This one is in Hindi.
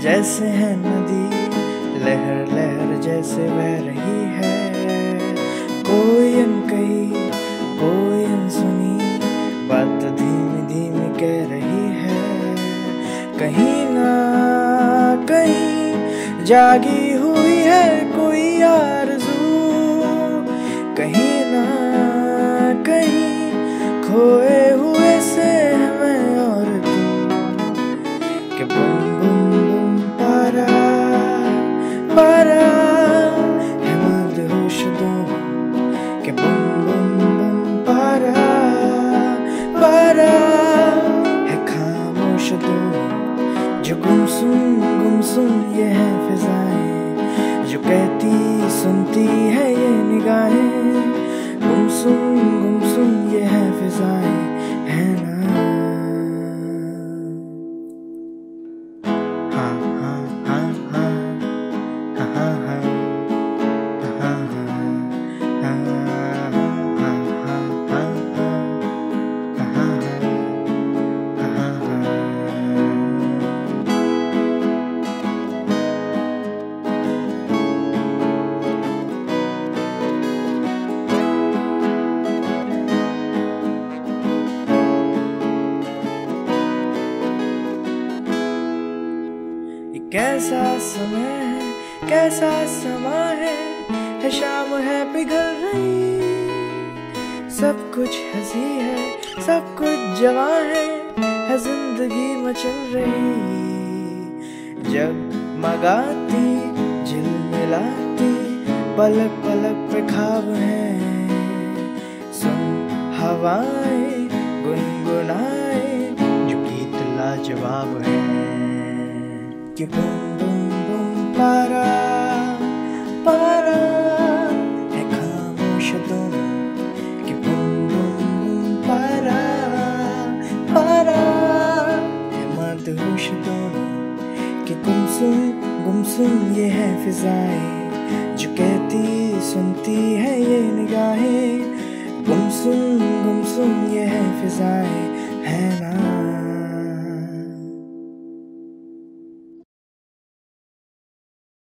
जैसे है नदी, लहर लहर जैसे बह रही है। कोई अनकही कोई अनसुनी बात धीमी धीमी कह रही है। कहीं ना कहीं जागी हुई है कोई आरज़ू। कहीं ना कहीं खोए जो गुमसुम गुमसुम ये है फिजाएँ जो कहती सुनती है कैसा समय है, कैसा समा है है शाम, है पिघल रही। सब कुछ हँसी है, सब कुछ जवा है है ज़िंदगी मचल रही। जब मगाती झिलमिलाती पलक पलक पे खाब है। सुन हवाएँ, गुनगुनाए, जो गीत लाजवाब है। कि बुम बुम बुम पारा पारा। है खामोश दोनों कि गुमसुम गुमसुम ये है फिजाएँ। जो कहती, सुनती है ये निगाहें। गुमसुम गुमसुम ये है फिजाएँ। है